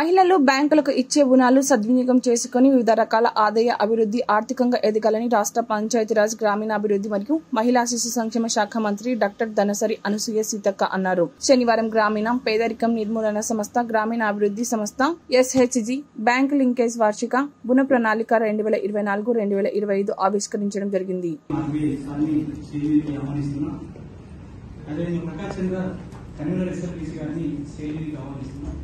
మహిళలు బ్యాంకులకు ఇచ్చే రుణాలు సద్వినియోగం చేసుకుని వివిధ రకాల ఆదాయ అభివృద్ధి ఆర్థికంగా ఎదగాలని రాష్ట్ర పంచాయతీరాజ్ గ్రామీణాభివృద్ధి మరియు మహిళా శిశు సంక్షేమ శాఖ మంత్రి డాక్టర్ ధనసరి అనసూయ సీతక్క అన్నారు. శనివారం గ్రామీణ పేదరికం నిర్మూలన సంస్థ గ్రామీణాభివృద్ధి సంస్థ ఎస్హెచ్జి బ్యాంక్ లింకేజ్ వార్షిక గుణ ప్రణాళిక రెండు వేల ఇరవై నాలుగు రెండు వేల ఇరవై ఐదు ఆవిష్కరించడం జరిగింది. అదేవిధంగా ప్రకాష్ చంద్ర కన్వీనర్ ఎస్ఎల్పిసి గారిని స్టేజీకి ఆహ్వానిస్తున్నాం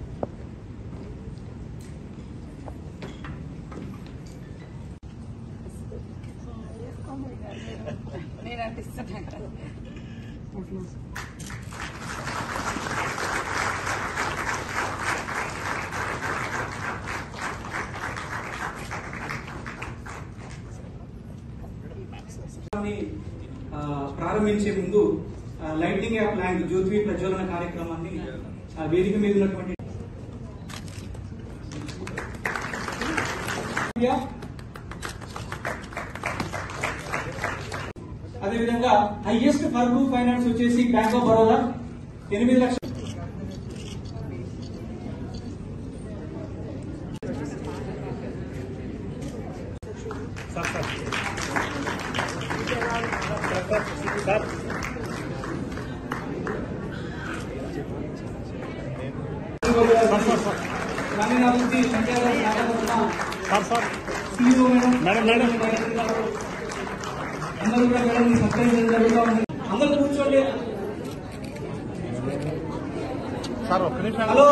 నేను ఆ, ప్రారంభించే ముందు లైటింగ్ యాప్ ల్యాండ్ జ్యోతి ప్రజ్వలన కార్యక్రమాన్ని ఆ, వేదిక మీద ఉన్నటువంటి అదేవిధంగా హైయెస్ట్ ఫర్బు ఫైనాన్స్ వచ్చేసి బ్యాంక్ ఆఫ్ బరోడా ఎనిమిది లక్షల గ్రామీణాభివృద్ధి మేడం మేడం మేడం అందరూ కూడా మేడం సత్కరించడం జరుగుతూ ఉంది అందరూ కూర్చోండి సార్ ఒక్క నిమిషం హలో